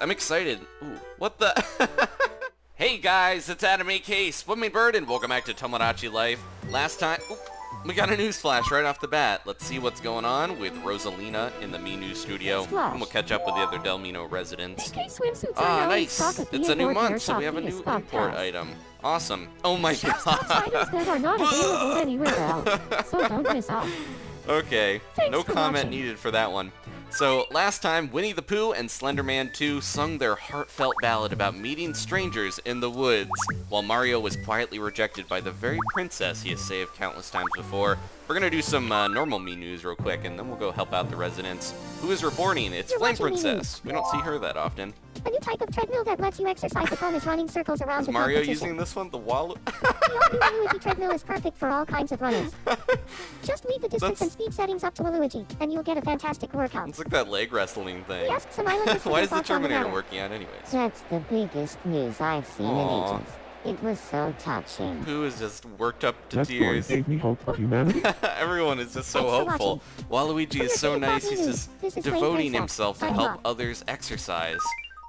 I'm excited. Ooh, what the? hey guys, it's Adam A.K. Swimming Bird, and welcome back to Tomodachi Life. Last time, ooh, we got a news flash right off the bat. Let's see what's going on with Rosalina in the Mii News studio, Flash. and we'll catch up with the other Delmiino residents. Ah, are now in nice. It's a new month, so we have a new import item. Awesome. Oh my god. that are not available anywhere else, so don't miss out. Okay, no comment needed for that one. So, last time, Winnie the Pooh and Slenderman 2 sung their heartfelt ballad about meeting strangers in the woods, while Mario was quietly rejected by the very princess he has saved countless times before. We're gonna do some uh, normal Mii news real quick, and then we'll go help out the residents. Who is reborning? It's You're Flame Me Princess. We don't see her that often. A new type of treadmill that lets you exercise upon is running circles around Is the Mario using this one? The wall? The all-new Luigi treadmill is perfect for all kinds of runners. Just leave the distance That's- and speed settings up to Luigi, and you'll get a fantastic workout. it's like that leg wrestling thing. Yes, some islanders Why is the figure thoughts on Terminator matter. working out anyways? That's the biggest news I've seen Aw. in ages. It was so touching. Pooh is just worked up to That story tears. gave me hope for humanity. Everyone is just so Thanks hopeful. Waluigi is so nice, he's just This is Flame devoting himself to help others exercise.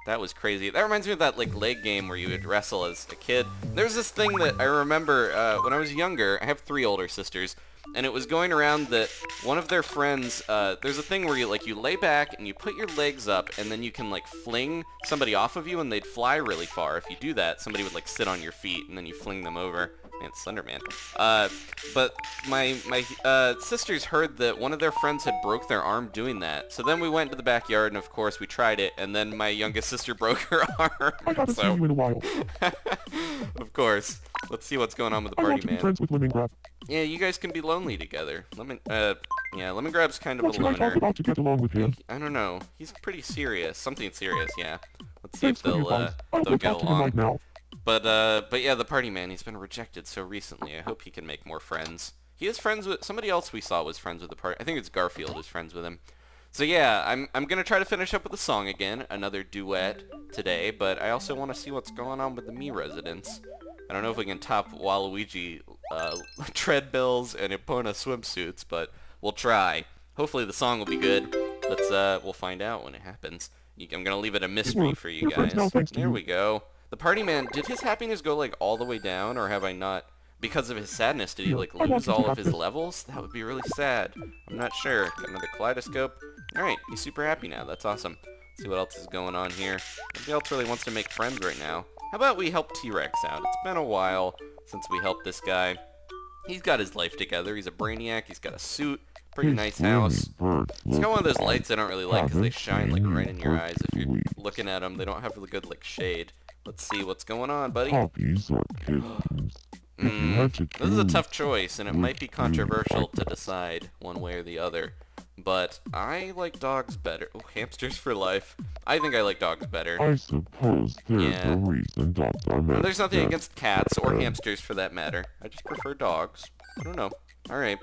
That was crazy. That reminds me of that like leg game where you would wrestle as a kid. There's this thing that I remember uh, when I was younger. I have three older sisters, and it was going around that one of their friends. Uh, there's a thing where you like you lay back and you put your legs up, and then you can like fling somebody off of you, and they'd fly really far. If you do that, somebody would like sit on your feet, and then you fling them over. Man, Slender Man. Uh, but my my uh, sisters heard that one of their friends had broke their arm doing that. So then we went to the backyard, and of course we tried it. And then my youngest sister broke her arm. I haven't so seen you in a while. of course, let's see what's going on with the I want party to be man. friends with Lemongrab. Yeah, you guys can be lonely together. Lemon, uh, yeah, Lemon Grab's kind of What a should I talk about to get along with him? I don't know. He's pretty serious. Something serious, yeah. Let's see Thanks if they'll uh, they'll get talk to him along. right now. But uh, but yeah, the party man, he's been rejected so recently. I hope he can make more friends. He is friends with somebody else we saw was friends with the party. I think it's Garfield is friends with him. So yeah, I'm I'm gonna try to finish up with the song again, another duet today. But I also want to see what's going on with the Mii residents. I don't know if we can top Waluigi uh, treadmills and Epona swimsuits, but we'll try. Hopefully the song will be good. Let's uh, we'll find out when it happens. I'm gonna leave it a mystery for you guys. now, thanks to There we go. The party man, did his happiness go like all the way down, or have I not? Because of his sadness, did he like lose all of his levels? That would be really sad. I'm not sure. Got another kaleidoscope. All right, he's super happy now. That's awesome. see what else is going on here. Nobody else really wants to make friends right now. How about we help T-Rex out? It's been a while since we helped this guy. He's got his life together. He's a brainiac. He's got a suit. Pretty nice house. It's got one of those lights I don't really like because they shine like right in your eyes if you're looking at them. They don't have really good like shade. Let's see what's going on, buddy. puppies or kittens. Mm, this is a tough choice, and it might be controversial to decide one way or the other. But I like dogs better. Oh, hamsters for life. I think I like dogs better. I suppose there's Yeah. a reason dogs are There's nothing against cats or hamsters for that matter. I just prefer dogs. I don't know. Alright.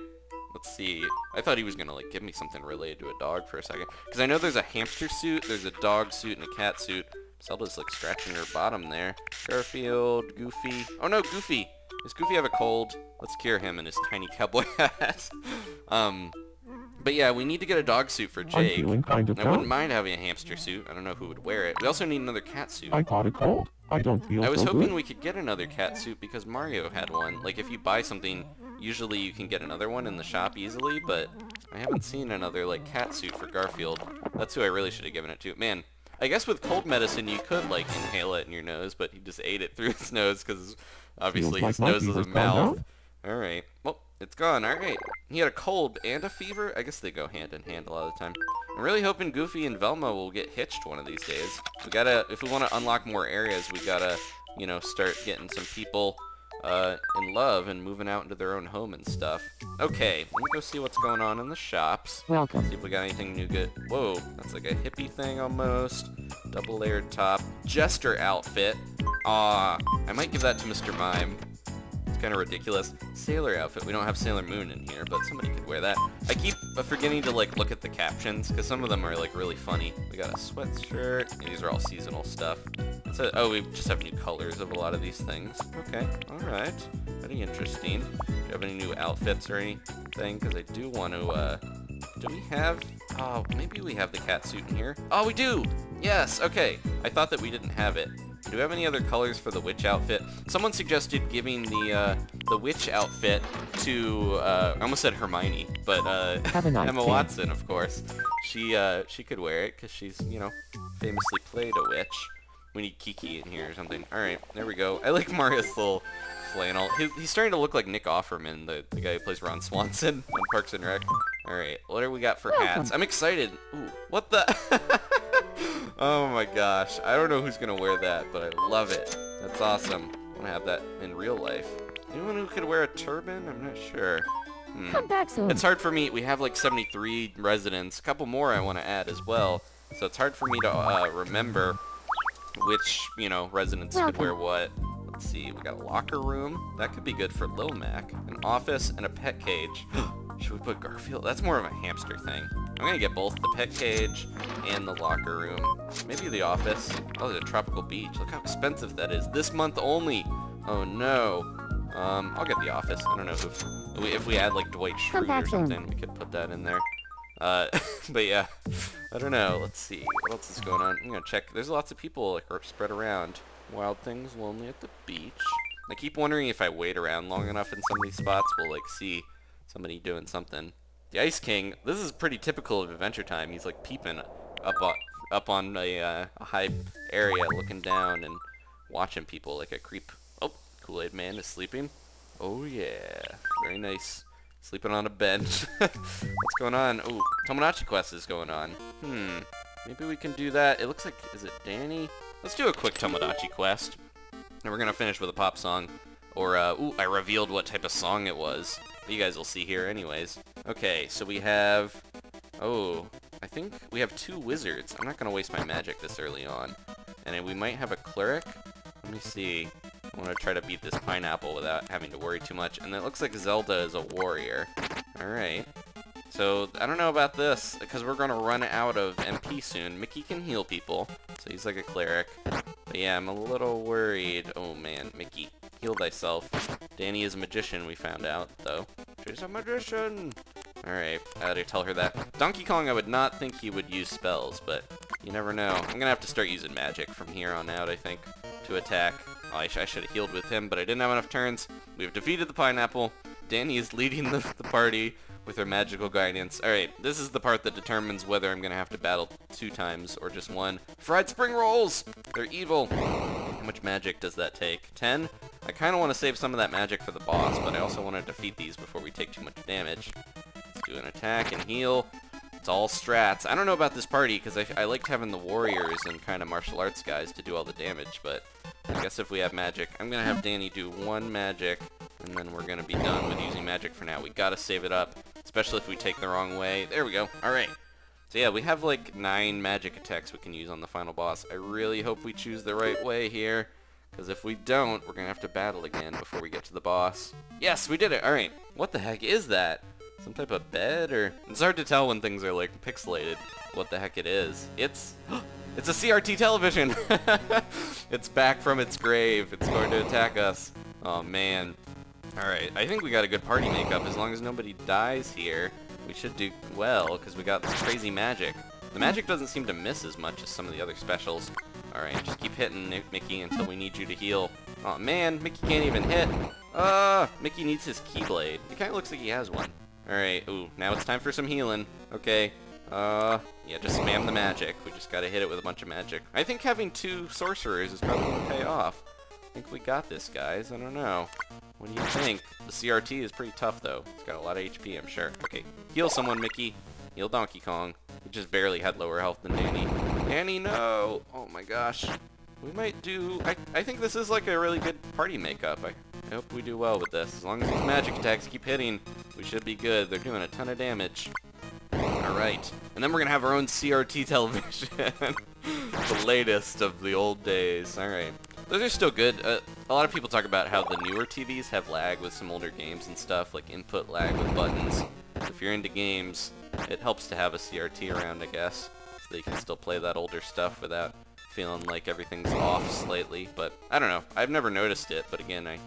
Let's see. I thought he was gonna like give me something related to a dog for a second. Because I know there's a hamster suit, there's a dog suit, and a cat suit. Zelda's like scratching her bottom there. Garfield, Goofy. Oh no, Goofy! Does Goofy have a cold? Let's cure him in his tiny cowboy hat. um, but yeah, we need to get a dog suit for Jake. I'm kind of I wouldn't mind having a hamster suit. I don't know who would wear it. We also need another cat suit. I caught a cold. I don't feel I was so hoping good. we could get another cat suit because Mario had one. Like if you buy something, usually you can get another one in the shop easily, but I haven't seen another like cat suit for Garfield. That's who I really should have given it to. Man, I guess with cold medicine you could like inhale it in your nose, but he just ate it through his nose because obviously like his my nose is a fever's gone mouth. All right. Well, it's gone. All right. He had a cold and a fever. I guess they go hand in hand a lot of the time. I'm really hoping Goofy and Velma will get hitched one of these days. We gotta, if we want to unlock more areas, we gotta, you know, start getting some people uh, in love and moving out into their own home and stuff. Okay, let me go see what's going on in the shops. Welcome. See if we got anything new good. Whoa, that's like a hippie thing almost. Double layered top. Jester outfit. Ah, I might give that to Mr. Mime. It's kind of ridiculous. Sailor outfit. We don't have Sailor Moon in here, but somebody could wear that. I keep forgetting to like look at the captions because some of them are like really funny. We got a sweatshirt. and these are all seasonal stuff. A, oh, we just have new colors of a lot of these things. Okay, all right. Very interesting. Do you have any new outfits or anything? Because I do want to. Uh, do we have? Oh, maybe we have the cat suit in here. Oh, we do. Yes, okay. I thought that we didn't have it. Do we have any other colors for the witch outfit? Someone suggested giving the uh, the witch outfit to uh, I almost said Hermione, but uh, Have a nice Emma day. Watson, of course. She uh, she could wear it because she's you know famously played a witch. We need Kiki in here or something. All right, there we go. I like Mario's little flannel. He's, he's starting to look like Nick Offerman, the, the guy who plays Ron Swanson on Parks and Rec. All right, what do we got for hats? I'm excited. Ooh, what the? oh my gosh, I don't know who's gonna wear that, but I love it. That's awesome. I wanna have that in real life. Anyone who could wear a turban? I'm not sure. Hmm. Come back soon. It's hard for me. We have like 73 residents. A couple more I want to add as well. So it's hard for me to uh, remember which, you know, residents could wear what. Let's see. We got a locker room. That could be good for Lil Mac. An office and a pet cage. Should we put Garfield? That's more of a hamster thing. I'm going to get both the pet cage and the locker room. Maybe the office. Oh, the tropical beach. Look how expensive that is. This month only. Oh, no. Um, I'll get the office. I don't know if if we, if we add like Dwight Schrute or something, we could put that in there. Uh, but yeah, I don't know. Let's see what else is going on. I'm gonna check. There's lots of people like spread around. Wild things lonely at the beach. I keep wondering if I wait around long enough in some of these spots, we'll like see somebody doing something. The Ice King. This is pretty typical of Adventure Time. He's like peeping up on up on a, uh, a high area, looking down and watching people like a creep. Oh, Kool-Aid Man is sleeping. Oh yeah, very nice. Sleeping on a bench. What's going on? Oh, Tomodachi Quest is going on. Hmm, maybe we can do that. It looks like, is it Danny? Let's do a quick Tomodachi Quest. And we're gonna finish with a pop song. Or, uh, ooh, I revealed what type of song it was. You guys will see here anyways. Okay, so we have, oh, I think we have two wizards. I'm not gonna waste my magic this early on. And we might have a cleric. Let me see. I want to try to beat this pineapple without having to worry too much. And it looks like Zelda is a warrior. Alright. So, I don't know about this, because we're going to run out of MP soon. Mickey can heal people, so he's like a cleric. But yeah, I'm a little worried. Oh man, Mickey, heal thyself. Danny is a magician, we found out, though. She's a magician! Alright, I gotta tell her that. Donkey Kong, I would not think he would use spells, but you never know. I'm gonna have to start using magic from here on out, I think, to attack. I, sh I should have healed with him, but I didn't have enough turns. We've defeated the pineapple. Danny is leading the, the party with her magical guidance. Alright, this is the part that determines whether I'm gonna have to battle two times or just one. Fried spring rolls! They're evil! How much magic does that take? 10? I kinda wanna save some of that magic for the boss, but I also wanna defeat these before we take too much damage. Let's do an attack and heal. It's all strats. I don't know about this party, because I, I liked having the warriors and kind of martial arts guys to do all the damage, but I guess if we have magic, I'm going to have Danny do one magic, and then we're going to be done with using magic for now. We got to save it up, especially if we take the wrong way. There we go. All right. So yeah, we have like nine magic attacks we can use on the final boss. I really hope we choose the right way here, because if we don't, we're going to have to battle again before we get to the boss. Yes, we did it. All right. What the heck is that? Some type of bed or... It's hard to tell when things are like pixelated what the heck it is. It's... It's a CRT television! it's back from its grave. It's going to attack us. Oh man. Alright, I think we got a good party makeup. As long as nobody dies here, we should do well, because we got this crazy magic. The magic doesn't seem to miss as much as some of the other specials. Alright, just keep hitting Mickey until we need you to heal. Oh man, Mickey can't even hit. Uh, Mickey needs his Keyblade. It kind of looks like he has one. Alright, ooh, now it's time for some healing. Okay, uh, yeah, just spam the magic. We just gotta hit it with a bunch of magic. I think having two sorcerers is probably gonna pay off. I think we got this, guys. I don't know. What do you think? The CRT is pretty tough, though. It's got a lot of HP, I'm sure. Okay, heal someone, Mickey. Heal Donkey Kong. He just barely had lower health than Danny. Danny, no! Oh my gosh. We might do... I, I think this is like a really good party makeup. I, I hope we do well with this. As long as these magic attacks keep hitting, we should be good. They're doing a ton of damage. Alright. And then we're gonna have our own CRT television. the latest of the old days. Alright. Those are still good. Uh, a lot of people talk about how the newer TVs have lag with some older games and stuff, like input lag with buttons. So if you're into games, it helps to have a CRT around, I guess. So you can still play that older stuff without feeling like everything's off slightly. But I don't know. I've never noticed it, but again, I,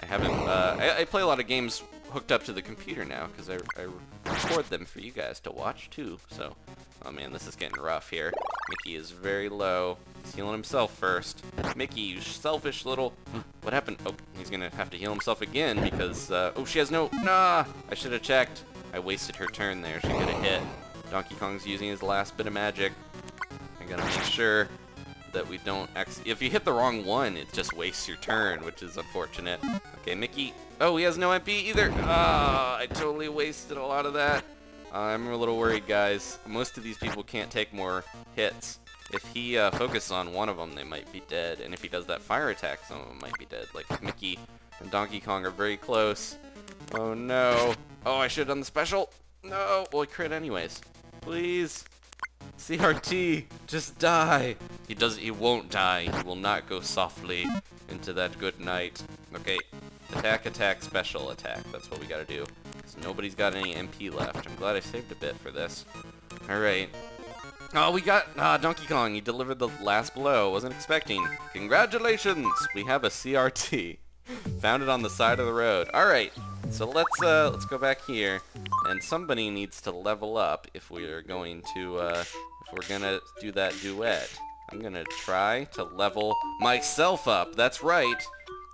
I haven't. Uh, I, I play a lot of games hooked up to the computer now because I, I record them for you guys to watch too. So, oh man, this is getting rough here. Mickey is very low. He's healing himself first. Mickey, you selfish little... What happened? Oh, he's gonna have to heal himself again because, uh, oh, she has no... Nah! I should have checked. I wasted her turn there. She could have hit. Donkey Kong's using his last bit of magic. I gotta make sure that we don't If you hit the wrong one, it just wastes your turn, which is unfortunate. Okay, Mickey. Oh, he has no MP either. Ah, I totally wasted a lot of that. Uh, I'm a little worried, guys. Most of these people can't take more hits. If he uh, focuses on one of them, they might be dead. And if he does that fire attack, some of them might be dead. Like Mickey and Donkey Kong are very close. Oh no. Oh, I should have done the special. No. Well, crit anyways. Please. CRT, just die. He does. He won't die. He will not go softly into that good night. Okay, attack, attack, special attack. That's what we gotta do. Cause nobody's got any MP left. I'm glad I saved a bit for this. All right. Oh, we got ah, Donkey Kong. He delivered the last blow. Wasn't expecting. Congratulations. We have a CRT. Found it on the side of the road. All right. So let's uh, let's go back here, and somebody needs to level up if we are going to uh, if we're gonna do that duet. I'm gonna try to level myself up. That's right.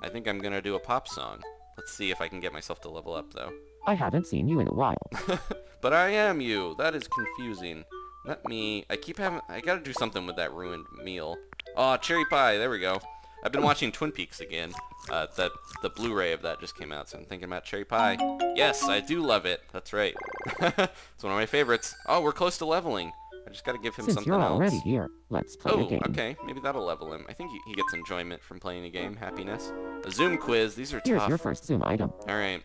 I think I'm gonna do a pop song. Let's see if I can get myself to level up though. I haven't seen you in a while. but I am you. That is confusing. Let me. I keep having. I gotta do something with that ruined meal. Oh, cherry pie. There we go. I've been watching Twin Peaks again. Uh, that the Blu-ray of that just came out, so I'm thinking about cherry pie. Yes, I do love it. That's right. it's one of my favorites. Oh, we're close to leveling. I just gotta give him Since something you're else. already here, let's play Oh, a game. okay. Maybe that'll level him. I think he, he gets enjoyment from playing a game. Happiness. A Zoom quiz. These are Here's tough. your first Zoom item. All right.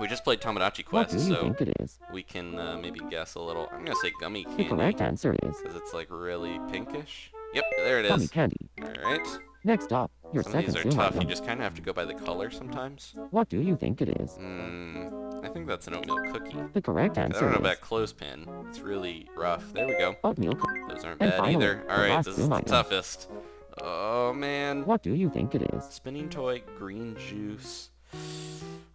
We just played Tomodachi Quest, so think it is? we can uh, maybe guess a little. I'm gonna say gummy candy. The correct answer is because it's like really pinkish. Yep, there it is. gummy candy. All right. Next up, your Some of these are tough. You just kind of have to go by the color sometimes. What do you think it is? Mm, I think that's an oatmeal cookie. The correct answer I don't know is about clothespin. It's really rough. There we go. oatmeal cookie. Those aren't And bad finally, either. All right, this is the item. toughest. Oh man. What do you think it is? Spinning toy, green juice.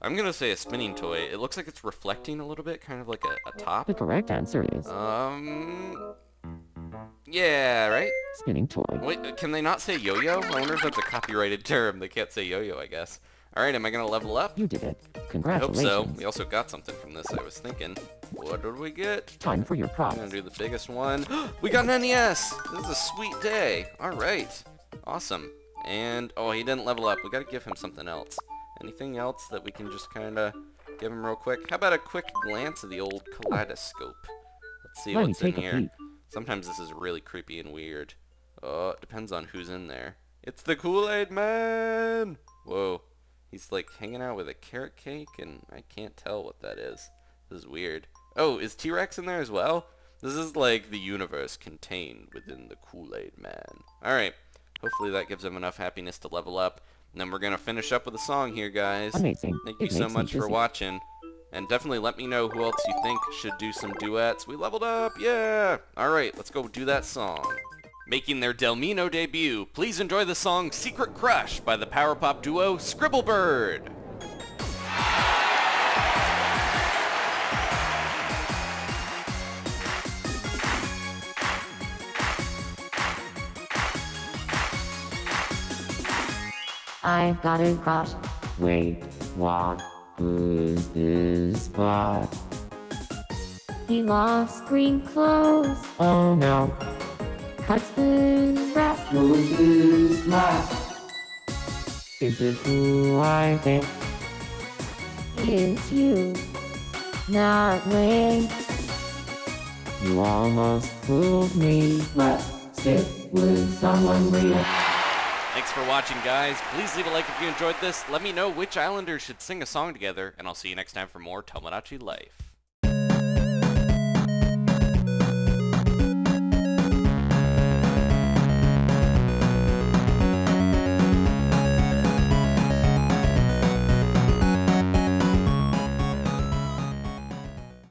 I'm gonna say a spinning toy. It looks like it's reflecting a little bit, kind of like a, a top. The correct answer is Um. Yeah, right? spinning toy. Wait, can they not say yo-yo? I wonder if that's a copyrighted term. They can't say yo-yo, I guess. Alright, am I gonna level up? You did it. I hope Congratulations. so. We also got something from this, I was thinking. What did we get? Time for your I'm gonna do the biggest one. we got an NES! This is a sweet day. Alright. Awesome. And, oh, he didn't level up. We gotta give him something else. Anything else that we can just kinda give him real quick? How about a quick glance of the old kaleidoscope? Let's see Let what's in here. peek. Sometimes this is really creepy and weird. Oh, it depends on who's in there. It's the Kool-Aid Man! Whoa. He's like hanging out with a carrot cake and I can't tell what that is. This is weird. Oh, is T-Rex in there as well? This is like the universe contained within the Kool-Aid Man. Alright. Hopefully that gives him enough happiness to level up. And then we're gonna finish up with a song here, guys. Amazing. Thank you so much for watching. And definitely let me know who else you think should do some duets. We leveled up, yeah! Alright, let's go do that song. Making their Delmiino debut, please enjoy the song Secret Crush by the power pop duo Scribblebird. I've got a crush. Wait, what? Who's this bot? He loves green clothes. Oh no. Cuts the grass. Who's this bot? Is it who I think? It's you. Not me. You almost fooled me. Let's sit with someone real. Thanks for watching, guys. Please leave a like if you enjoyed this. Let me know which Islanders should sing a song together, and I'll see you next time for more Tomodachi Life.